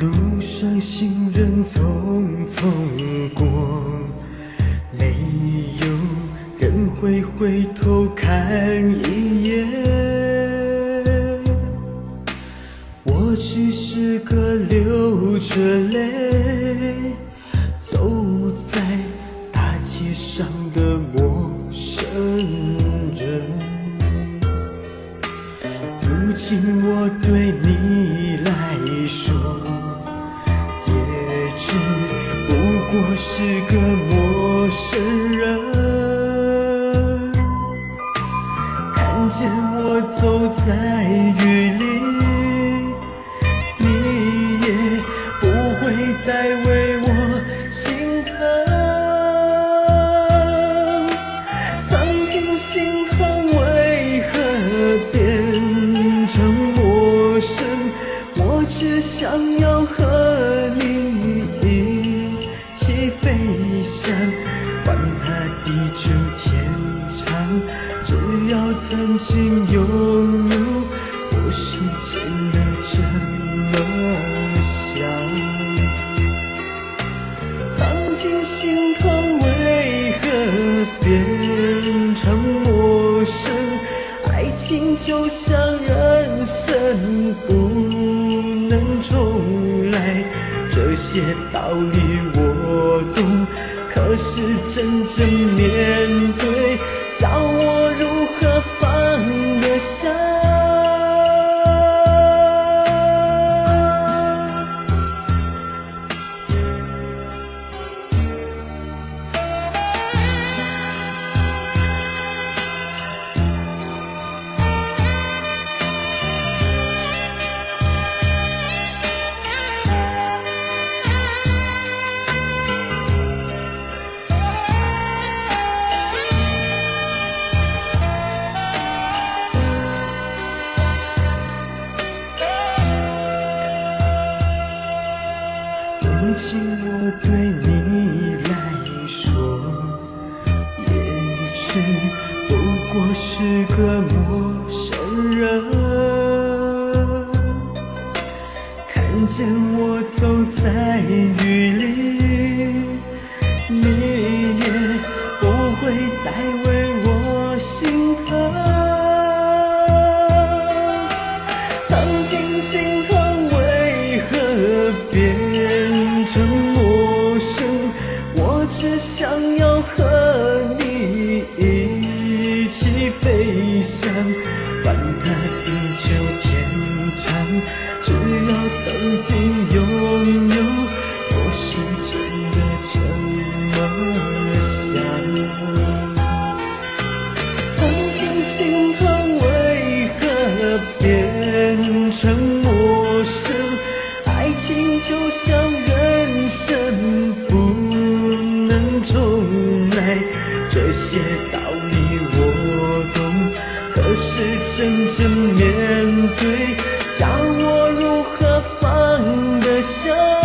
路上行人匆匆过，没有人会回头看一眼。我只是个流着泪走在大街上的陌生人。如今我对你不过是个陌生人。看见我走在雨里，你也不会再为我心疼。曾经心疼，为何变成陌生？我只想曾经拥有，我是真的这么想。曾经心疼，为何变成陌生？爱情就像人生，不能重来。这些道理我懂，可是真正面对，如今我对你来说，也只不过是个陌生人。看见我走在雨里，你也不会再为我心疼。曾经心疼，为何变想要和你一起飞翔，管它地久天长，只要曾经拥有，我是真的这么想。曾经心疼，面对叫我如何放得下？